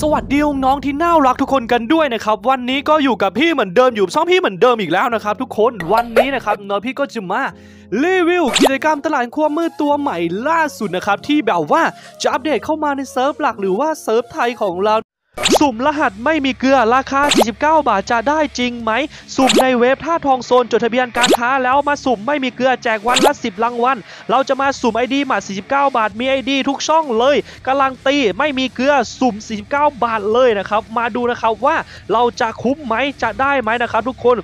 สวัสดีน้องๆที่น่ารักทุกคนกันด้วยนะครับวันนี้ก็อยู่กับพี่เหมือนเดิมอยู่ช่องพี่เหมือนเดิมอีกแล้วนะครับทุกคนวันนี้นะครับเนาะพี่ก็จะมารีวิวกิจกรรมตลาดความมืดตัวใหม่ล่าสุดนะครับที่แบบว่าจะอัปเดตเข้ามาในเซิร์ฟหลักหรือว่าเซิร์ฟไทยของเรา สุ่มรหัสไม่มีเกลือราคา 49 บาทจะได้จริงไหม สุ่มในเว็บท่าทองโซนจดทะเบียนการค้าแล้วมาสุ่มไม่มีเกลือแจกวันละ 10 รางวัล เราจะมาสุ่ม ID หมา 49 บาทมี ID ทุกช่องเลยกำลังตีไม่มีเกลือสุ่ม 49 บาทเลยนะครับ มาดูนะครับว่าเราจะคุ้มไหมจะได้ไหมนะครับทุกคน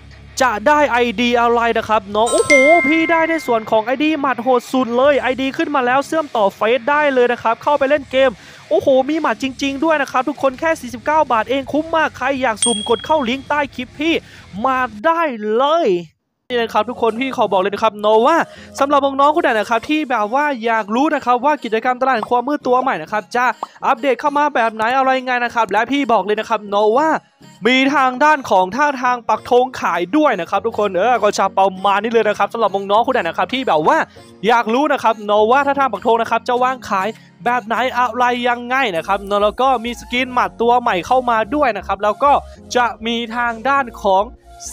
จะได้ ID อะไรนะครับเนาะโอ้โหพี่ได้ในส่วนของ ID หมัดโหดสุดเลย ID ขึ้นมาแล้วเชื่อมต่อเฟซได้เลยนะครับ เข้าไปเล่นเกม โอ้โห มีหมัดจริง ๆ ด้วยนะครับ ทุกคนแค่ 49 บาทเองคุ้มมาก ใครอยากสุ่มกดเข้าลิงก์ใต้คลิปพี่ มาได้เลย นี่นะครับทุกคนพี่ขอบอกเลยนะครับโนว่าสำหรับน้องๆคนไหนนะครับที่แบบว่าอยากรู้นะครับว่ากิจกรรมตลาดแห่งความมืดตัวใหม่นะครับจะอัปเดตเข้ามาแบบไหนอะไรยังไงนะครับและพี่บอกเลยนะครับโนว่ามีทางด้านของท่าทางปักธงขายด้วยนะครับทุกคนเออก็จะประมาณนี้เลยนะครับสำหรับน้องๆคนไหนนะครับที่แบบว่าอยากรู้นะครับโนว่าท่าทางปักธงนะครับจะวางขายแบบไหนอะไรยังไงนะครับแล้วก็มีสกินหมัดตัวใหม่เข้ามาด้วยนะครับแล้วก็จะมีทางด้านของ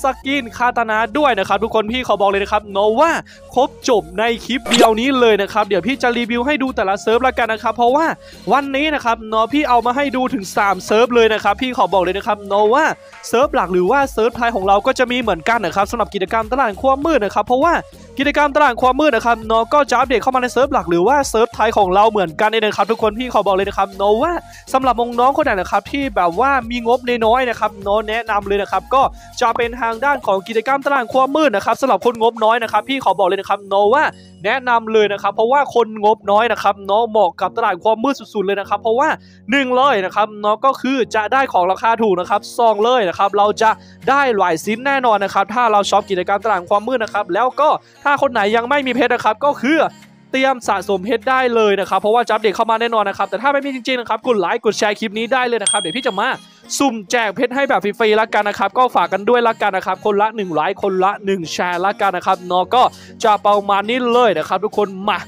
สกินคาตานาด้วยนะครับทุกคนพี่ขอบอกเลยนะครับเนาะว่าครบจบในคลิปเดียวนี้เลยนะครับเดี๋ยวพี่จะรีวิวให้ดูแต่ละเซิร์ฟละกันนะครับเพราะว่าวันนี้นะครับเนอพี่เอามาให้ดูถึง 3 เซิร์ฟเลยนะครับพี่ขอบอกเลยนะครับเนาะว่าเซิร์ฟหลักหรือว่าเซิร์ฟไทยของเราก็จะมีเหมือนกันนะครับสำหรับกิจกรรมตลาดความมืดนะครับเพราะว่า กิจกรรมตลาดความมืดนะครับเนอก็จะอัปเดตเข้ามาในเซิร์ฟหลักหรือว่าเซิร์ฟไทยของเราเหมือนกันเองนะครับทุกคนพี่ขอบอกเลยนะครับเนาะว่าสำหรับน้องคนไหนนะครับที่แบบว่ามีงบน้อยนะครับโนแนะนำเลยนะครับก็จะเป็นทางด้านของกิจกรรมตลาดความมืดนะครับสำหรับคนงบน้อยนะครับพี่ขอบอกเลยนะครับโนว่า แนะนำเลยนะครับ เพราะว่าคนงบน้อยนะครับเนาะเหมาะกับตลาดความมืดสุดๆเลยนะครับ เพราะว่าหนึ่งเลยนะครับเนาะก็คือจะได้ของราคาถูกนะครับซองเลยนะครับ เราจะได้หลายสินแน่นอนนะครับ ถ้าเราช็อปกิจกรรมตลาดความมืดนะครับ แล้วก็ถ้าคนไหนยังไม่มีเพชรนะครับ ก็คือ เตรียมสะสมเพชรได้เลยนะครับ เพราะว่าอัปเดตเข้ามาแน่นอนนะครับ แต่ถ้าไม่มีจริงๆนะครับกดไลค์กดแชร์คลิปนี้ได้เลยนะครับ เดี๋ยวพี่จะมาสุ่มแจกเพชรให้แบบฟรีๆละกันนะครับ ก็ฝากกันด้วยละกันนะครับ คนละ1ไลค์คนละ 1 แชร์ละกันนะครับเนาะก็จะประมาณนี้เลยนะครับทุกคนมา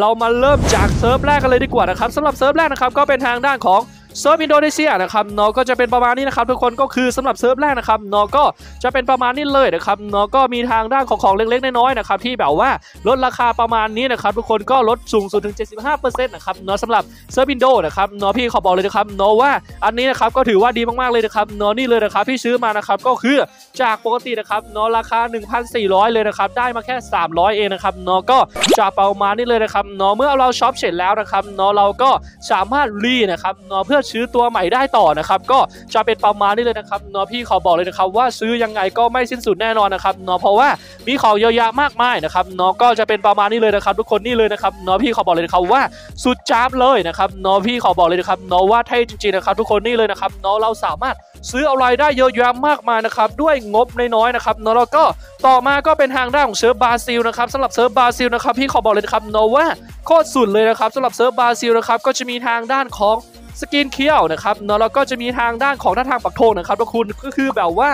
เรามาเริ่มจากเซิร์ฟแรกกันเลยดีกว่านะครับสำหรับเซิร์ฟแรกนะครับก็เป็นทางด้านของ เซิร์ฟอินโดนีเซียนะครับเนาะก็จะเป็นประมาณนี้นะครับทุกคนก็คือสำหรับเซิร์ฟแรกนะครับเนาะก็จะเป็นประมาณนี้เลยนะครับเนาะก็มีทางด้านของของเล็กๆน้อยๆนะครับที่แบบว่าลดราคาประมาณนี้นะครับทุกคนก็ลดสูงสุดถึง 75%นะครับเนาะสำหรับเซิร์ฟอินโดนะครับเนาะพี่ขอบอกเลยนะครับเนาะว่าอันนี้นะครับก็ถือว่าดีมากๆเลยนะครับเนาะนี่เลยนะครับพี่ซื้อมานะครับก็คือจากปกตินะครับเนาะราคา 1,400 เลยนะครับได้มาแค่ 300 เองนะครับเนาะก็จะประมาณนี้เลยนะครับเนาะเมื่อเราช็อปเสร็จแล้วนะครับเนาะเราก็สามารถรีนะครับเนาะเพื่อซื้อตัวใหม่ได้ต่อนะครับก็จะเป็นประมาณนี้เลยนะครับเนาะพี่ขอบอกเลยนะครับว่าซื้อยังไงก็ไม่สิ้นสุดแน่นอนนะครับเนาะเพราะว่ามีของเยอะแยะมากมายนะครับเนาะก็จะเป็นประมาณนี้เลยนะครับทุกคนนี่เลยนะครับเนาะพี่ขอบอกเลยนะครับว่าสุดจ๊าบเลยนะครับเนาะพี่ขอบอกเลยนะครับเนาะว่าเท่จริงๆนะครับทุกคนนี่เลยนะครับเนาะเราสามารถซื้ออะไรได้เยอะแยะมากมายนะครับด้วยงบน้อยๆนะครับเนาะแล้วก็ต่อมาก็เป็นทางด้านของเซิร์ฟบราซิลนะครับสำหรับเซิร์ฟบราซิลนะครับพี่ขอบอกเลยนะครับเนาะว่าโคตรสุดเลยนะครับสำหรับเซิร์ฟบราซิลนะครับก็จะมีทางด้านของ สกินเคียวนะครับเนาะแล้วก็จะมีทางด้านของท่าทางปักธงนะครับทุกคนก็คือแบบว่า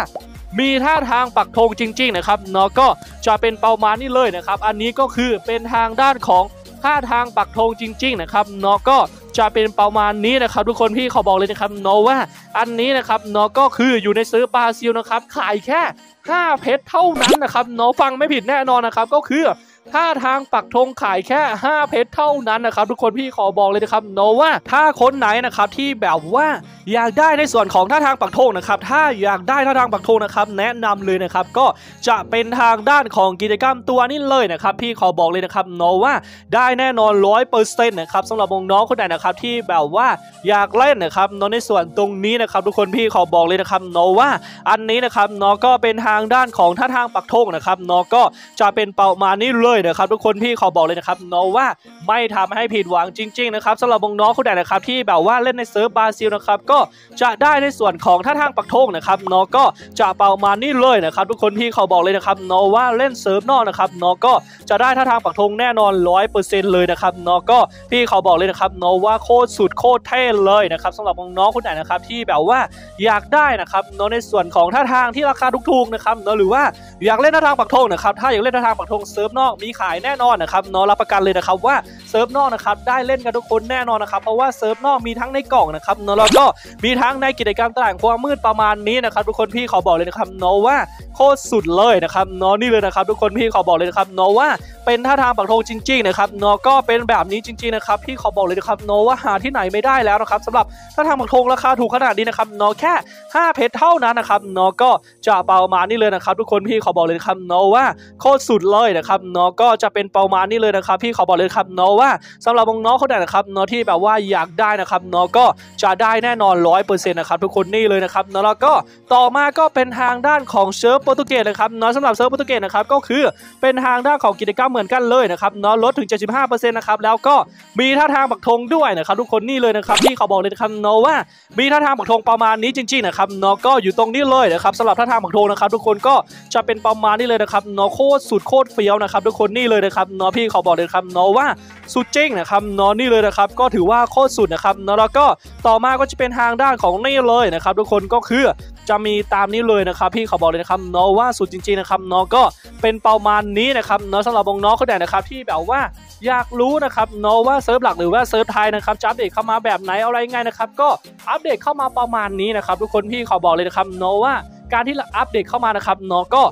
มีท่าทางปักธงจริง ๆ นะครับเนาะก็จะเป็นเปามานี่เลยนะครับ อันนี้ก็คือเป็นทางด้านของท่าทางปักธงจริง ๆ นะครับเนาะก็จะเป็นประมาณนี้นะครับ ทุกคนพี่ขอบอกเลยนะครับเนาะว่า อันนี้นะครับเนาะก็คืออยู่ในซื้อบราซิลนะครับ ขายแค่ 5 เพชรเท่านั้นนะครับเนาะฟังไม่ผิดแน่นอนนะครับ ก็คือ ถ้าทางปักธงขายแค่ 5 เพชรเท่านั้นนะครับ ทุกคนพี่ขอบอกเลยนะครับโนว่าถ้าคนไหนนะครับที่แบบว่าอยากได้ในส่วนของท่าทางปักธงนะครับ ถ้าอยากได้ท่าทางปักธงนะครับ แนะนำเลยนะครับ ก็จะเป็นทางด้านของกิจกรรมตัวนี้เลยนะครับ พี่ขอบอกเลยนะครับโนว่าได้แน่นอนร้อยเปอร์เซ็นต์นะครับสำหรับน้องคนไหนนะครับที่แบบว่าอยากเล่นนะครับโนในส่วนตรงนี้นะครับ ทุกคนพี่ขอบอกเลยนะครับโนว่าอันนี้นะครับโนก็เป็นทางด้านของท่าทางปักธงนะครับโนก็จะเป็นเป้ามานี้เลยนะครับทุกคนพี่ขอบอกเลยนะครับโนว่าไม่ทำให้ผิดหวังจริง ๆ นะครับสำหรับน้องคนไหนนะครับที่แบบว่าเล่นในเซิร์ฟบราซิลนะครับก็จะได้ในส่วนของท่าทางปักธงนะครับเนาะก็จะประมาณนี้เลยนะครับทุกคนพี่ขอบอกเลยนะครับเนาะว่าเล่นเซิร์ฟนอกนะครับเนาะก็จะได้ท่าทางปักธงแน่นอนร้อยเปอร์เซ็นต์เลยนะครับเนาะก็พี่ขอบอกเลยนะครับเนาะว่าโคตรสุดโคตรเท่เลยนะครับสำหรับน้องคนไหนนะครับที่แบบว่าอยากได้นะครับเนาะในส่วนของท่าทางที่ราคาถูกๆนะครับเนาะหรือว่า อยากเล่นท่าทางปักธงนะครับถ้าอยากเล่นท่าทางปักธงเซิร์ฟนอกมีขายแน่นอนนะครับเนาะรับประกันเลยนะครับว่าเซิร์ฟนอกนะครับได้เล่นกันทุกคนแน่นอนนะครับเพราะว่าเซิร์ฟนอกมีทั้งในกล่องนะครับเนาะแล้วก็มีทั้งในกิจกรรมตลาดความมืดประมาณนี้นะครับทุกคนพี่ขอบอกเลยนะครับเนาะว่าโคตรสุดเลยนะครับเนาะนี่เลยนะครับทุกคนพี่ขอบอกเลยนะครับเนาะว่าเป็นท่าทางปักธงจริงๆนะครับเนาะก็เป็นแบบนี้จริงๆนะครับพี่ขอบอกเลยนะครับเนาะว่าหาที่ไหนไม่ได้แล้วนะครับสำหรับท่าทางปักธงราคาถูกขนาดนี้นะครับเนาะแค่ 5 เพชรเท่านั้นนะครับเนาะก็จะประมาณนี้เลยนะครับทุกคนพี่ขอบอกเลยครับเนาะว่าโคตรสุดเลยนะครับเนาะก็จะเป็นประมาณนี้เลยนะครับพี่ขอบอกเลยครับเนาะว่าสำหรับน้องๆคนไหนนะครับเนาะที่แบบว่าอยากได้นะครับเนาะก็จะได้แน่นอน100%นะครับทุกคนนี่เลยนะครับเนาะแล้วก็ต่อมาก็เป็นทางด้านของเซิร์ฟโปรตุเกสนะครับเนาะสำหรับเซิร์ฟโปรตุเกสนะครับก็คือเป็นทางด้านของกิจกรรมเหมือนกันเลยนะครับเนาะลดถึง 75%นะครับแล้วก็มีท่าทางปักธงด้วยนะครับทุกคนนี่เลยนะครับพี่ขอบอกเลยนะครับเนาะว่ามีท่าทางปักธงประมาณนี้จริงๆนะครับเนาะก็อยู่ตรงนี้เลยนะครับสำหรับท่าทางปักธงนะครับทุกคนก็จะเป็นประมาณนี้เลยนะครับเนาะโคตรสุดโคตรเฟี้ยวนะครับทุกคนนี่เลยนะครับเนาะพี่ขอบอกเลยครับเนาะว่าสุดจริงนะครับเนาะนี่เลยนะครับก็ถือว่าโคตรสุดนะครับเนาะแล้วก็ต่อมาก็จะเป็นทางด้านของนี่เลยนะครับทุกคนก็คือจะมีตามนี้เลยนะครับพี่ขอบอกเลยนะครับเนาะว่าสุดจริงๆนะครับเนาะก็เป็นประมาณนี้นะครับเนาะสำหรับน้องๆคนไหนนะครับที่แบบว่าอยากรู้นะครับเนาะว่าเซิร์ฟหลักหรือว่าเซิร์ฟไทยนะครับจะอัปเดตเข้ามาแบบไหนอะไรไงนะครับก็อัปเดตเข้ามาประมาณนี้นะครับทุกคนพี่ขอบอกเลยนะครับเนาะว่าการที่อัปเดตเข้ามานะครับเนาะก็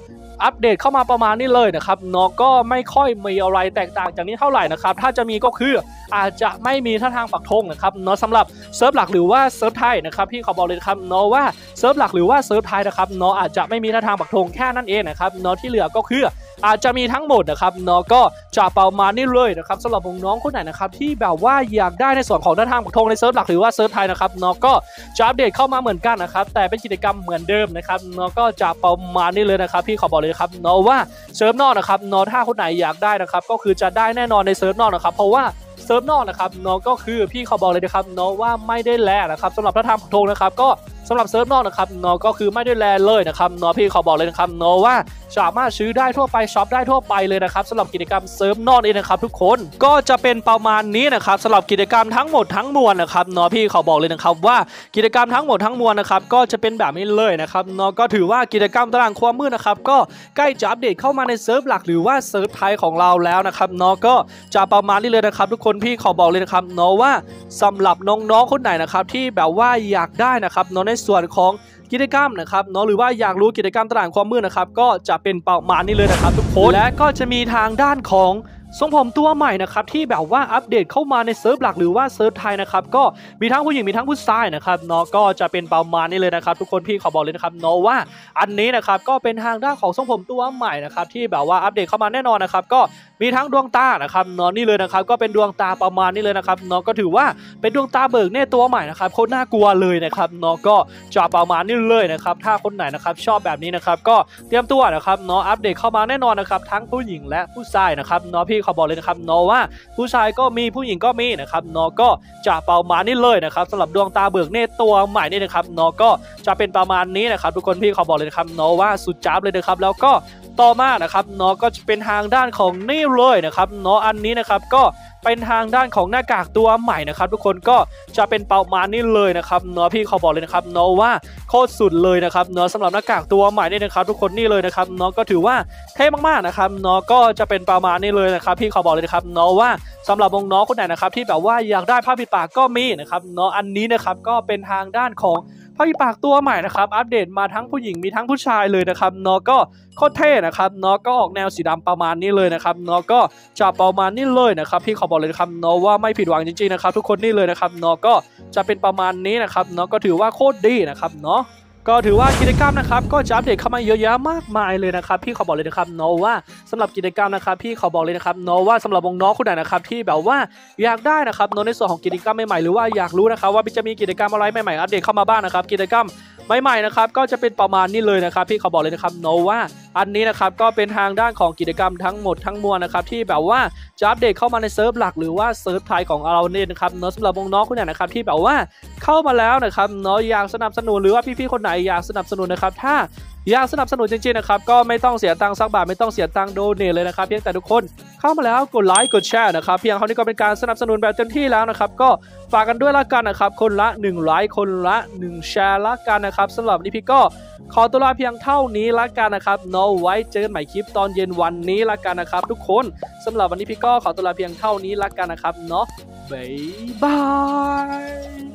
อัปเดตเข้ามาประมาณนี้เลยนะครับเนาะก็ไม่ค่อยมีอะไรแตกต่างจากนี้เท่าไหร่นะครับ ถ้าจะมีก็คืออาจจะไม่มีท่าทางปักธงนะครับเนาะสำหรับเซิร์ฟหลักหรือว่าเซิร์ฟไทยนะครับพี่ขอบอกเลยครับเนาะว่าเซิร์ฟหลักหรือว่าเซิร์ฟไทยนะครับเนาะอาจจะไม่มีท่าทางปักธงแค่นั้นเองนะครับเนาะที่เหลือก็คือ อาจจะมีทั้งหมดนะครับเนาะก็จะประมาณนี้เลยนะครับสำหรับน้องๆคนไหนนะครับที่แบบว่าอยากได้ในส่วนของท่าทางปักธงในเซิร์ฟหลักหรือว่าเซิร์ฟไทยนะครับเนาะก็จะอัปเดตเข้ามาเหมือนกันนะครับแต่เป็นกิจกรรมเหมือนเดิมนะครับเนาะก็จะประมาณนี้เลยนะครับพี่ขอบอกเลยครับเนาะว่าเซิร์ฟนอกนะครับเนาะถ้าคนไหนอยากได้นะครับก็คือจะได้แน่นอนในเซิร์ฟนอกนะครับเพราะว่าเซิร์ฟนอกนะครับเนาะก็คือพี่ขอบอกเลยนะครับเนาะว่าไม่ได้ rare นะครับสำหรับท่าทางปักธงนะครับก็ สำหรับเซิร์ฟนอกนะครับเนาะก็คือไม่ได้ rare เลยนะครับเนาะพี่ขอบอกเลยนะครับเนาะว่าสามารถซื้อได้ทั่วไปช็อปได้ทั่วไปเลยนะครับสำหรับกิจกรรมเซิร์ฟนอกนี้นะครับ ทุกคนก็จะเป็นประมาณนี้นะครับสำหรับกิจกรรมทั้งหมดทั้งมวลนะครับเนาะพี่ขอบอกเลยนะครับว่ากิจกรรมทั้งหมดทั้งมวลนะครับก็จะเป็นแบบนี้เลยนะครับเนาะก็ถือว่ากิจกรรมตลาดความมืดนะครับก็ใกล้จะอัปเดตเข้ามาในเซิร์ฟหลักหรือว่าเซิร์ฟไทยของเราแล้วนะครับเนาะก็จะประมาณนี้เลยนะครับ ทุกคนพี่ขอบอกเลยนะครับเนาะว่าสำหรับน้องๆคนไหนนะครับที่แบบว่าอยากได้นะครับเนาะในส่วนของกิจกรรมนะครับเนาะหรือว่าอยากรู้กิจกรรมตลาดความมืดนะครับก็จะเป็นประมาณนี้เลยนะครับทุกคนและก็จะมีทางด้านของ ทรงผมตัวใหม่นะครับที่แบบว่าอัปเดตเข้ามาในเซิร์ฟหลักหรือว่าเซิร์ฟไทยนะครับก็มีทั้งผู้หญิงมีทั้งผู้ชายนะครับเนาะก็จะเป็นประมาณนี้เลยนะครับ ทุกคนพี่ขอบอกเลยนะครับเนาะว่าอันนี้นะครับก็เป็นทางด้านของทรงผมตัวใหม่นะครับที่แบบว่าอัปเดตเข้ามาแน่นอนนะครับก็มีทั้งดวงตานะครับเนาะนี่เลยนะครับก็เป็นดวงตาประมาณนี้เลยนะครับเนาะก็ถือว่าเป็นดวงตาเบิกเน่ตัวใหม่นะครับโคตรน่ากลัวเลยนะครับเนาะก็จะประมาณนี้เลยนะครับถ้าคนไหนนะครับชอบแบบนี้นะครับก็เตรียมตัวนะครับเนาะอัปเดตเข้ามาแน่นอนนะครับทั้งผู้หญิงและผู้ชายนะครับเนาะพี่พี่เขาบอกเลยนะครับเนาะว่าผู้ชายก็มีผู้หญิงก็มีนะครับเนาะก็จะประมาณนี้เลยนะครับสำหรับดวงตาเบิกเน่ตัวใหม่นี่นะครับเนาะก็จะเป็นประมาณนี้นะครับทุกคนพี่เขาบอกเลยนะครับเนาะว่าสุดจ้าบเลยนะครับแล้วก็ ต่อมานะครับเนาะก็จะเป็นทางด้านของนี่เลยนะครับเนาะอันนี้นะครับก็เป็นทางด้านของหน้ากากตัวใหม่นะครับ ทุกคนก็จะเป็นประมาณนี้เลยนะครับเนาะพี่เขาบอกเลยนะครับเนาะว่าโคตรสุดเลยนะครับเนาะสำหรับหน้ากากตัวใหม่นี่นะครับ ทุกคนนี่เลยนะครับเนาะก็ถือว่าเท่มากๆนะครับเนาะก็จะเป็นประมาณนี้เลยนะครับ พี่เขาบอกเลยนะครับเนาะว่าสำหรับวงน้องคนไหนนะครับที่แบบว่าอยากได้ผ้าปิดปากก็มีนะครับเนาะอันนี้นะครับก็เป็นทางด้านของ ผ้าปิดปากตัวใหม่นะครับอัปเดตมาทั้งผู้หญิงมีทั้งผู้ชายเลยนะครับเนาะก็โคตรเท่นะครับเนาะก็ออกแนวสีดำประมาณนี้เลยนะครับเนาะก็จะประมาณนี้เลยนะครับพี่ขอบอกเลยนะครับเนาะว่าไม่ผิดหวังจริงๆนะครับทุกคนนี่เลยนะครับเนาะก็จะเป็นประมาณนี้นะครับเนาะก็ถือว่าโคตรดีนะครับเนาะ ก็ถือว่ากิจกรรมนะครับก็จะอัปเดตเข้ามาเยอะแยะมากมายเลยนะครับพี่ขอบอกเลยนะครับเนาะว่าสำหรับกิจกรรมนะครับพี่ขอบอกเลยนะครับเนาะว่าสำหรับวงน้องคนไหนนะครับที่แบบว่าอยากได้นะครับเนาะในส่วนของกิจกรรมใหม่ๆหรือว่าอยากรู้นะครับว่าจะมีกิจกรรมอะไรใหม่ๆอัปเดตเข้ามาบ้างนะครับกิจกรรมใหม่ๆนะครับก็จะเป็นประมาณนี้เลยนะครับพี่ขอบอกเลยนะครับเนาะว่าอันนี้นะครับก็เป็นทางด้านของกิจกรรมทั้งหมดทั้งมวลนะครับที่แบบว่าจะอัปเดตเข้ามาในเซิร์ฟหลักหรือว่าเซิร์ฟไทยของเราเนี่ยนะครับเนาะสำหรับน้องคนไหนนะครับที่แบบว่าเข้ามาแล้วนะครับเนาะอยากสนับสนุนหรือว่าพี่ๆคนไหนอยากสนับสนุนนะครับถ้า อยากสนับสนุนจริงๆนะครับก็ไม่ต้องเสียตังค์สักบาทไม่ต้องเสียตังค์โดเนทเลยนะครับเพียงแต่ทุกคนเข้ามาแล้วกดไลค์กดแชร์นะครับเพียงเท่านี้ก็เป็นการสนับสนุนแบบเต็มที่แล้วนะครับก็ฝากกันด้วยละกันนะครับคนละ1ไลค์คนละ 1 แชร์ละกันนะครับสำหรับวันนี้พี่ก็ขอตัวลาเพียงเท่านี้ละกันนะครับเนาะไว้เจอกันใหม่คลิปตอนเย็นวันนี้ละกันนะครับ ทุกคนสำหรับวันนี้พี่ก็ขอตัวลาเพียงเท่านี้ละกันนะครับเนาะบ๊ายบาย